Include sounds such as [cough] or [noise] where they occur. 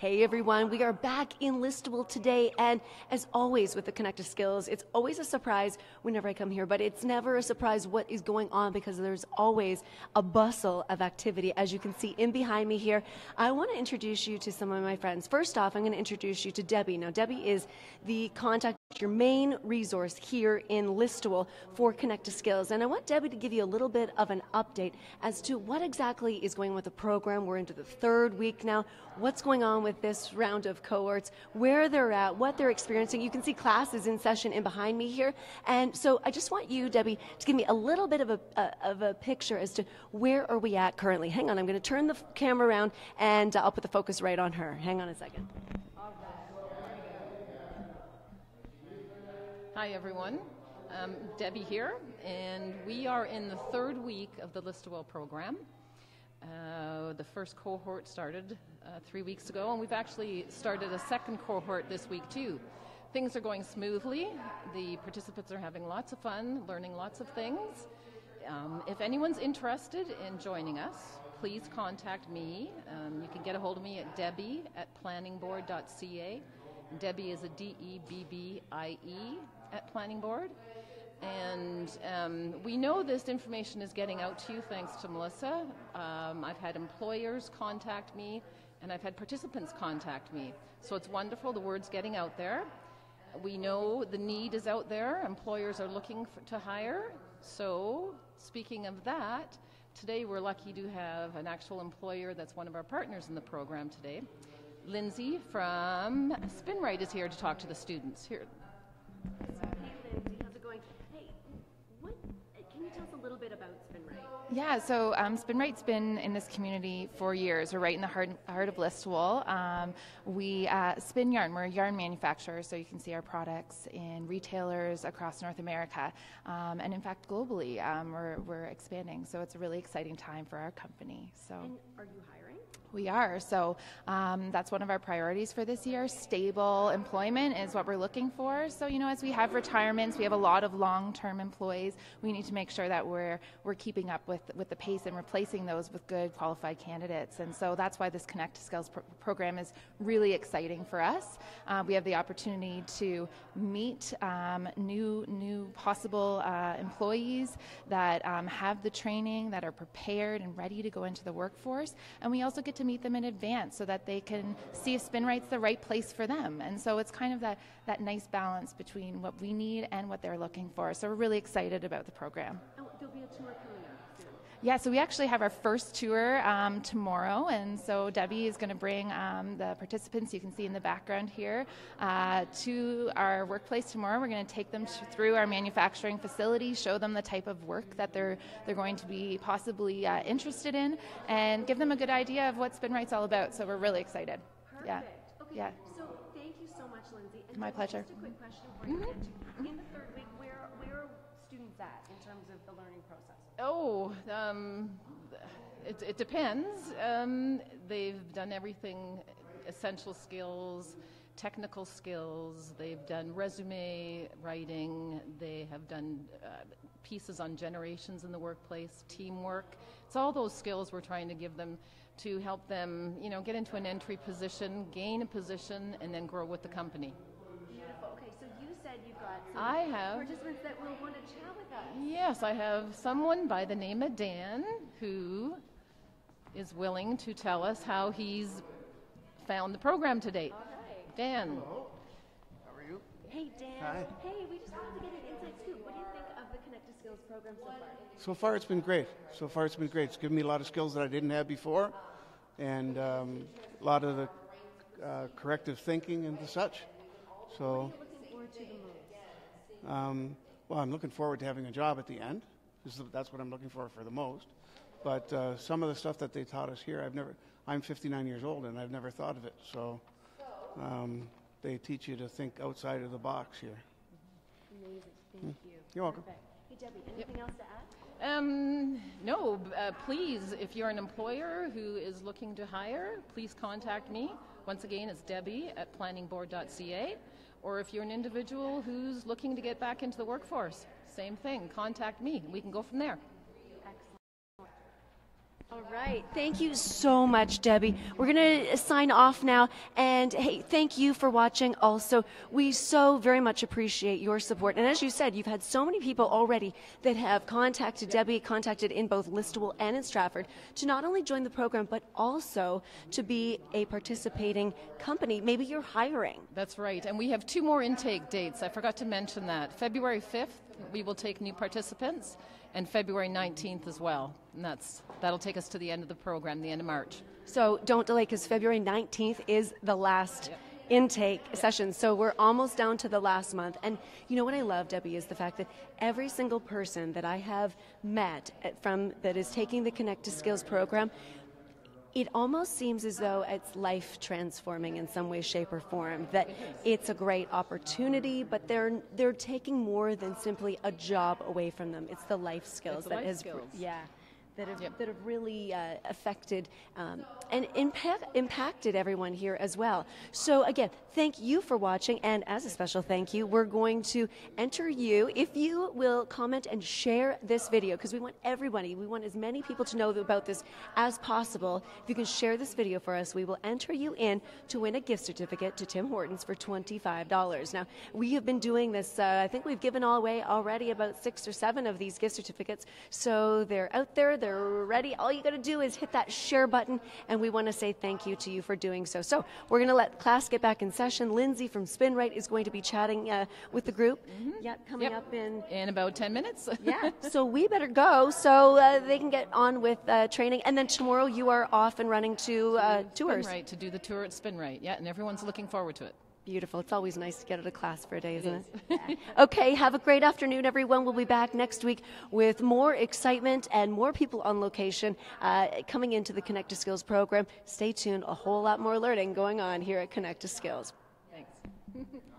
Hey everyone, we are back in Listowel today, and as always with the Connect to Skills, it's always a surprise whenever I come here, but it's never a surprise what is going on because there's always a bustle of activity. As you can see in behind me here, I want to introduce you to some of my friends. First off, I'm going to introduce you to Debbie. Now, Debbie is the contact, your main resource here in Listowel for Connect to Skills, and I want Debbie to give you a little bit of an update as to what exactly is going on with the program. We're into the third week now. What's going on with this round of cohorts, where they're at, what they're experiencing. You can see classes in session in behind me here. And so I just want you, Debbie, to give me a little bit of a, uh, of a picture as to where are we at currently. Hang on, I'm going to turn the camera around and uh, I'll put the focus right on her. Hang on a second. Hi, everyone. Um, Debbie here, and we are in the third week of the Listowel program. Uh, the first cohort started uh, three weeks ago, and we've actually started a second cohort this week too. Things are going smoothly. The participants are having lots of fun, learning lots of things. Um, if anyone's interested in joining us, please contact me. Um, you can get a hold of me at debbie at planningboard.ca. Debbie is a D E B B I E at Planning Board. And um, we know this information is getting out to you thanks to Melissa. Um, I've had employers contact me, and I've had participants contact me. So it's wonderful, the word's getting out there. We know the need is out there, employers are looking for, to hire. So, speaking of that, today we're lucky to have an actual employer that's one of our partners in the program today. Lindsay from SpinRite is here to talk to the students. Here, Yeah, so um, SpinRite's been in this community for years. We're right in the heart, heart of Listowel. Um, we uh, spin yarn. We're a yarn manufacturer, so you can see our products in retailers across North America. Um, and in fact, globally, um, we're, we're expanding. So it's a really exciting time for our company. So, and are you hiring? We are. So um, that's one of our priorities for this year. Stable employment is what we're looking for. So, you know, as we have retirements, we have a lot of long term employees. We need to make sure that we're, we're keeping up with, with the pace and replacing those with good qualified candidates. And so that's why this Connect to Skills pro- program is really exciting for us. Uh, we have the opportunity to meet um, new, new possible uh, employees that um, have the training, that are prepared and ready to go into the workforce. And we also get to meet them in advance so that they can see if SpinRite's the right place for them. And so it's kind of that, that nice balance between what we need and what they're looking for. So we're really excited about the program. Oh, there'll be a tour coming. Yeah, so we actually have our first tour um, tomorrow, and so Debbie is going to bring um, the participants you can see in the background here uh, to our workplace tomorrow. We're going to take them through our manufacturing facility, show them the type of work that they're they're going to be possibly uh, interested in, and give them a good idea of what SpinRite's all about. So we're really excited. Perfect. Yeah. Okay. Yeah. So thank you so much, Lindsay. And My pleasure. Just a quick question for you. Mm-hmm. In the third week, where where students at in terms of the learning process? Oh, um, it, it, depends. Um, they've done everything essential skills, technical skills, they've done resume writing, they have done uh, pieces on generations in the workplace, teamwork. It's all those skills we're trying to give them to help them, you know, get into an entry position, gain a position, and then grow with the company. Beautiful. Okay, so you said you've got some I have. participants that will want to chat with us. Yes, I have someone by the name of Dan who is willing to tell us how he's found the program to date. Dan. Hello. How are you? Hey, Dan. Hi. Hey, we just wanted to get an inside scoop. What do you think of the Connect to Skills program so far? So far, it's been great. So far, it's been great. It's given me a lot of skills that I didn't have before, and um, a lot of the uh, corrective thinking and the such. So, Looking forward to the most. Um, well, I'm looking forward to having a job at the end. That's what I'm looking for for the most. But uh, some of the stuff that they taught us here, I've never. I'm 59 years old, and I've never thought of it. So, um, they teach you to think outside of the box here. Amazing. Thank you. You're welcome. Perfect. Hey, Debbie, anything else to add? Um, no, uh, please, if you're an employer who is looking to hire, please contact me. Once again, it's Debbie at planningboard.ca. Or if you're an individual who's looking to get back into the workforce, same thing, contact me. We can go from there. All right. Thank you so much, Debbie. We're going to sign off now. And hey, thank you for watching also. We so very much appreciate your support. And as you said, you've had so many people already that have contacted Debbie, contacted in both Listowel and in Stratford to not only join the program, but also to be a participating company. Maybe you're hiring. That's right. And we have two more intake dates. I forgot to mention that. February 5th, we will take new participants, and February 19th as well. And that's, that'll take us to the end of the program, the end of March. So don't delay because February 19th is the last intake session. So we're almost down to the last month. And you know what I love, Debbie, is the fact that every single person that I have met eh, from that is taking the Connect to Skills program, it almost seems as though it's life transforming in some way, shape, or form. That it's a great opportunity, but they're they're taking more than simply a job away from them. It's the life skills the that life has skills. yeah that have, Yep. that have really uh, affected um, and impact, impacted everyone here as well. So, again, thank you for watching. And as a special thank you, we're going to enter you if you will comment and share this video because we want everybody, we want as many people to know about this as possible. If you can share this video for us, we will enter you in to win a gift certificate to Tim Hortons for $25. Now, we have been doing this, uh, I think we've given all away already about six or seven of these gift certificates. So they're out there, they're ready. All you got to do is hit that share button, and we want to say thank you to you for doing so. So we're going to let class get back in session. Lindsay from SpinRite is going to be chatting uh, with the group. Yeah, coming Yep. up in In about 10 minutes. [laughs] yeah. So we better go so uh, they can get on with uh, training. And then tomorrow you are off and running to uh, tours. Right, to do the tour at SpinRite. Yeah, and everyone's looking forward to it. Beautiful. It's always nice to get out of class for a day, isn't it? okay. Have a great afternoon, everyone. We'll be back next week with more excitement and more people on location uh, coming into the Connect to Skills program. Stay tuned. A whole lot more learning going on here at Connect to Skills. Thanks. [laughs]